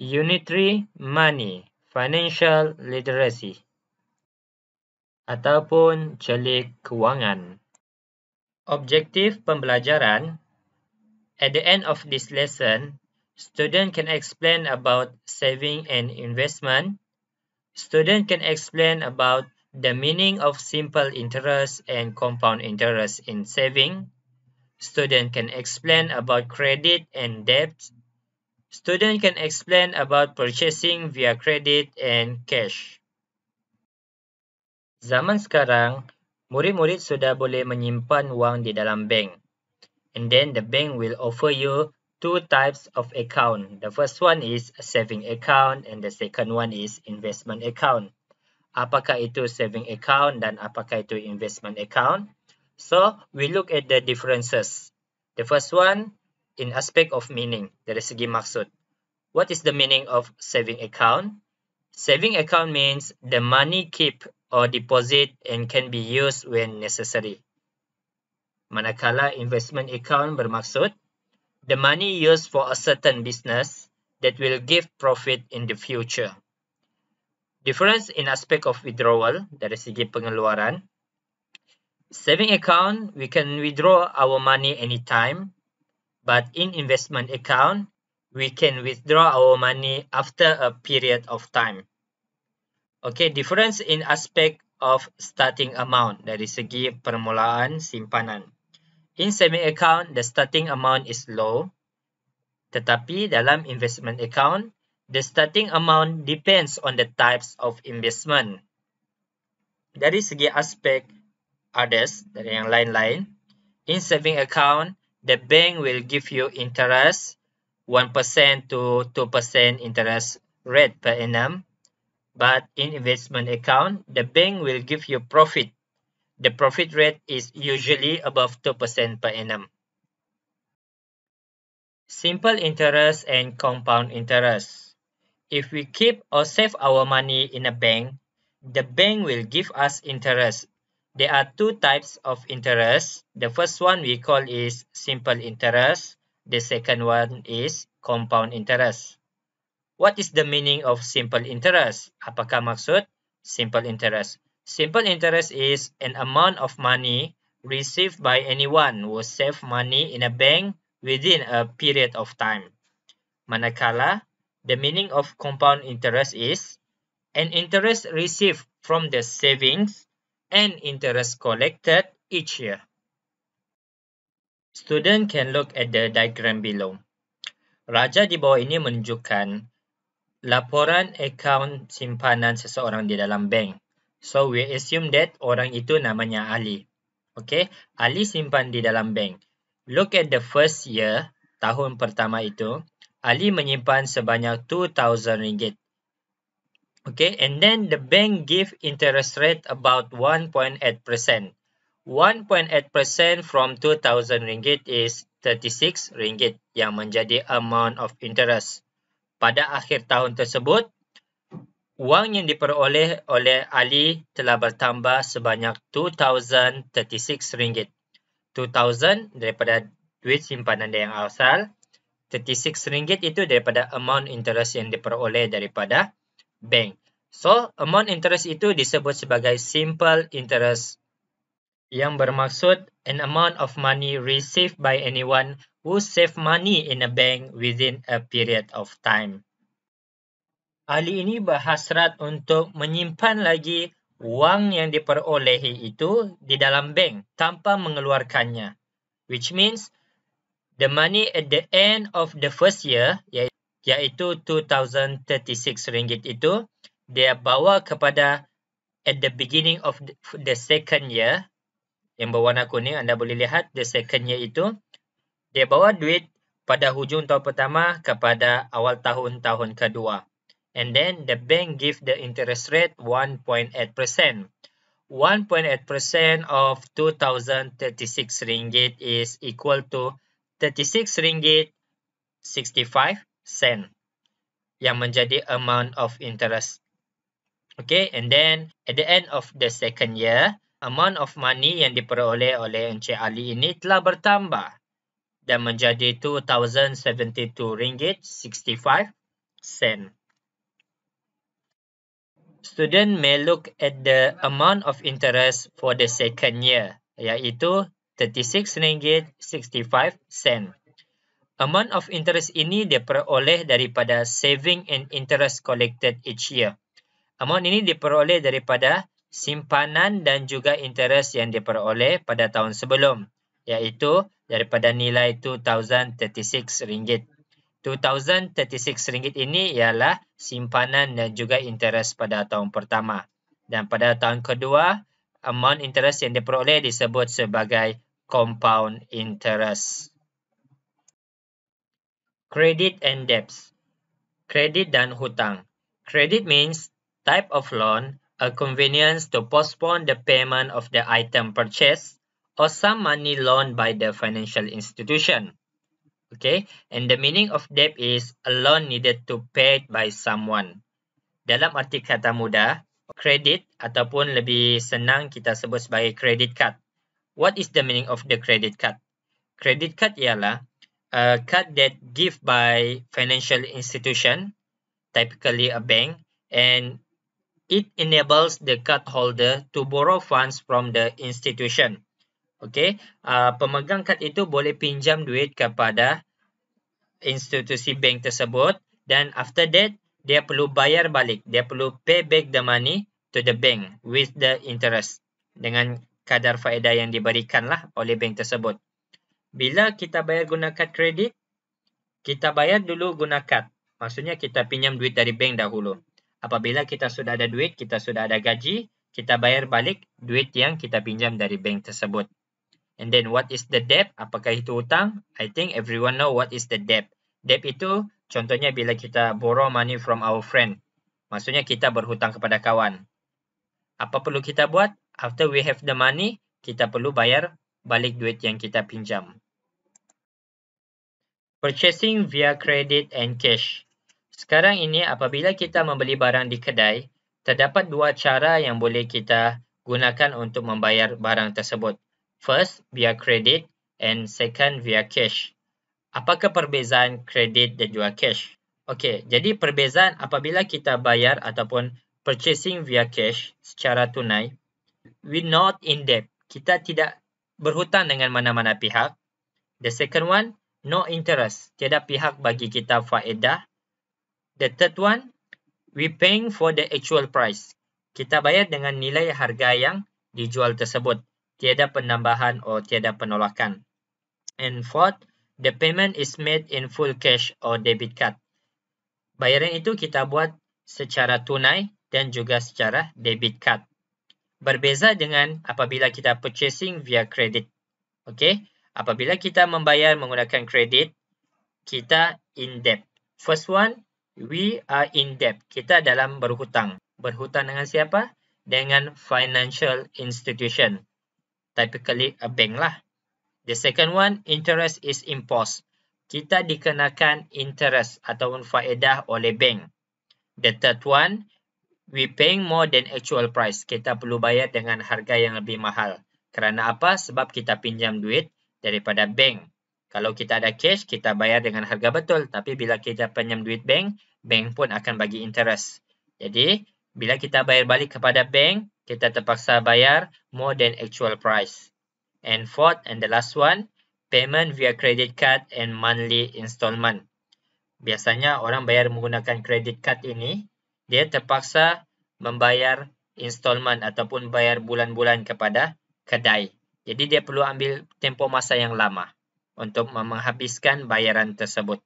Unitary Money Financial Literacy ataupun celik kewangan. Objektif pembelajaran At the end of this lesson, student can explain about saving and investment. Student can explain about the meaning of simple interest and compound interest in saving. Student can explain about credit and debt Student can explain about purchasing via credit and cash. Zaman sekarang, murid-murid sudah boleh menyimpan wang di dalam bank. And then the bank will offer you two types of account. The first one is a saving account and the second one is investment account. Apakah itu saving account dan apakah itu investment account? So, we look at the differences. The first one, in aspect of meaning dari segi maksud. What is the meaning of saving account? Saving account means the money keep or deposit and can be used when necessary. Manakala investment account bermaksud the money used for a certain business that will give profit in the future. Difference in aspect of withdrawal dari segi pengeluaran. Saving account, we can withdraw our money anytime but in investment account, we can withdraw our money after a period of time. Okay, difference in aspect of starting amount dari segi permulaan simpanan. In saving account, the starting amount is low. Tetapi dalam investment account, the starting amount depends on the types of investment. Dari segi aspek others, dari yang lain-lain, in saving account, the bank will give you interest 1% to 2% interest rate per annum. But in investment account, the bank will give you profit. The profit rate is usually above 2% per annum. Simple interest and compound interest. If we keep or save our money in a bank, the bank will give us interest there are two types of interest. The first one we call is simple interest. The second one is compound interest. What is the meaning of simple interest? Apakah maksud simple interest? Simple interest is an amount of money received by anyone who save money in a bank within a period of time. Manakala, the meaning of compound interest is an interest received from the savings and interest collected each year. Student can look at the diagram below. Raja di bawah ini menunjukkan laporan akaun simpanan seseorang di dalam bank. So we assume that orang itu namanya Ali. Okay, Ali simpan di dalam bank. Look at the first year, tahun pertama itu, Ali menyimpan sebanyak 2,000 ringgit. Okay, and then the bank give interest rate about 1.8%. 1.8% from 2,000 ringgit is 36 ringgit yang menjadi amount of interest. Pada akhir tahun tersebut, wang yang diperoleh oleh Ali telah bertambah sebanyak 2,036 ringgit. 2,000 daripada duit simpanan dia yang asal. 36 ringgit itu daripada amount interest yang diperoleh daripada bank. So, amount interest itu disebut sebagai simple interest yang bermaksud an amount of money received by anyone who save money in a bank within a period of time. Ahli ini berhasrat untuk menyimpan lagi wang yang diperolehi itu di dalam bank tanpa mengeluarkannya. Which means the money at the end of the first year iaitu 2036 ringgit itu dia bawa kepada at the beginning of the second year yang berwarna kuning anda boleh lihat the second year itu dia bawa duit pada hujung tahun pertama kepada awal tahun-tahun kedua. And then the bank give the interest rate 1.8% 1.8% of 2036 ringgit is equal to 36 ringgit 65 sen yang menjadi amount of interest. Okay, and then at the end of the second year, amount of money yang diperoleh oleh Encik Ali ini telah bertambah dan menjadi 2072 ringgit 65 sen. Student may look at the amount of interest for the second year, iaitu RM36.65. Amount of interest ini diperoleh daripada saving and interest collected each year. Amount ini diperoleh daripada simpanan dan juga interest yang diperoleh pada tahun sebelum, iaitu daripada nilai RM2,036. RM2,036 ini ialah simpanan dan juga interest pada tahun pertama. Dan pada tahun kedua, amount interest yang diperoleh disebut sebagai compound interest. Credit and debts. Credit dan hutang. Credit means type of loan, a convenience to postpone the payment of the item purchased or some money loaned by the financial institution. Okay, and the meaning of debt is a loan needed to pay by someone. Dalam arti kata mudah, credit ataupun lebih senang kita sebut sebagai credit card. What is the meaning of the credit card? Credit card ialah a card that give by financial institution, typically a bank, and it enables the card holder to borrow funds from the institution. Okey, uh, pemegang kad itu boleh pinjam duit kepada institusi bank tersebut dan after that dia perlu bayar balik, dia perlu pay back the money to the bank with the interest dengan kadar faedah yang diberikan lah oleh bank tersebut. Bila kita bayar guna kad kredit, kita bayar dulu guna kad. Maksudnya kita pinjam duit dari bank dahulu. Apabila kita sudah ada duit, kita sudah ada gaji, kita bayar balik duit yang kita pinjam dari bank tersebut. And then what is the debt? Apakah itu hutang? I think everyone know what is the debt. Debt itu contohnya bila kita borrow money from our friend. Maksudnya kita berhutang kepada kawan. Apa perlu kita buat? After we have the money, kita perlu bayar balik duit yang kita pinjam. Purchasing via credit and cash. Sekarang ini apabila kita membeli barang di kedai, terdapat dua cara yang boleh kita gunakan untuk membayar barang tersebut. First, via credit and second, via cash. Apakah perbezaan kredit dan juga cash? Okey, jadi perbezaan apabila kita bayar ataupun purchasing via cash secara tunai, we not in debt. Kita tidak berhutang dengan mana-mana pihak. The second one, no interest. Tiada pihak bagi kita faedah. The third one, we paying for the actual price. Kita bayar dengan nilai harga yang dijual tersebut tiada penambahan atau tiada penolakan. And fourth, the payment is made in full cash or debit card. Bayaran itu kita buat secara tunai dan juga secara debit card. Berbeza dengan apabila kita purchasing via credit. Okay, apabila kita membayar menggunakan kredit, kita in debt. First one, we are in debt. Kita dalam berhutang. Berhutang dengan siapa? Dengan financial institution typically a bank lah. The second one, interest is imposed. Kita dikenakan interest ataupun faedah oleh bank. The third one, we paying more than actual price. Kita perlu bayar dengan harga yang lebih mahal. Kerana apa? Sebab kita pinjam duit daripada bank. Kalau kita ada cash, kita bayar dengan harga betul. Tapi bila kita pinjam duit bank, bank pun akan bagi interest. Jadi, bila kita bayar balik kepada bank, kita terpaksa bayar more than actual price. And fourth and the last one, payment via credit card and monthly installment. Biasanya orang bayar menggunakan credit card ini, dia terpaksa membayar installment ataupun bayar bulan-bulan kepada kedai. Jadi dia perlu ambil tempoh masa yang lama untuk menghabiskan bayaran tersebut.